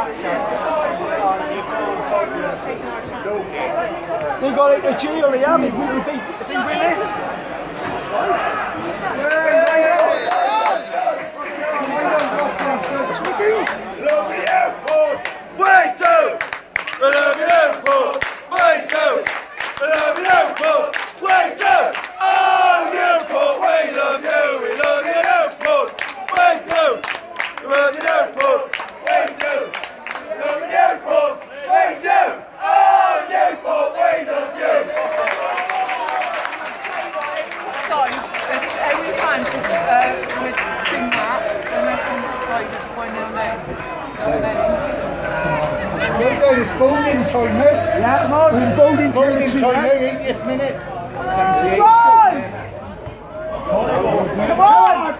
They got it to G or he have if, we, win this. The airport, way to! The airport, way way to! It's bowling time now. Yeah, Mark, we're in Bowling Bowling time now, now. 80th minute. 78. Come on! Come on!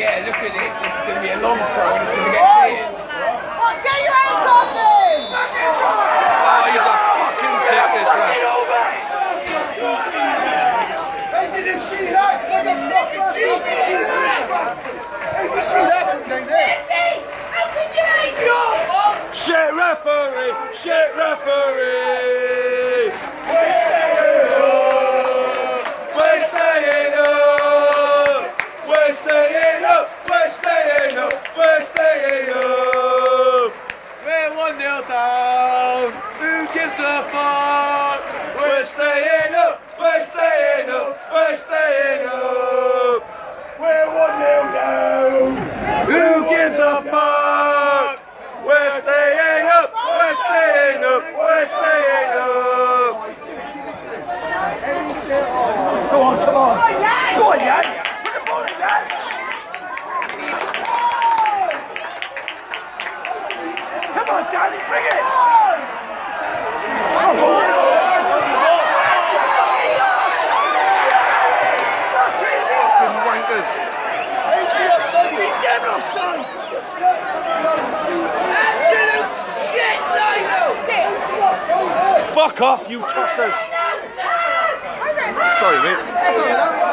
Yeah, look at this. This is going to be a long throw and it's going to get cleared. Get your hands off him! Oh, he's a fucking dick, this ref. See that because I got fucking TV. I didn't see that from down there. Shit referee! Shit referee! We're staying up! We're! We're! We're! We're! We're 1 0 down. Who gives a fuck? We're staying up! We're staying up! We're staying up! We're one nil down! Who gives a fuck? We're staying up! We're staying up! We're staying up! Go on, come on. Go on, Jan. Come on, Johnny, bring it. Fuck off, you tossers! Sorry, mate.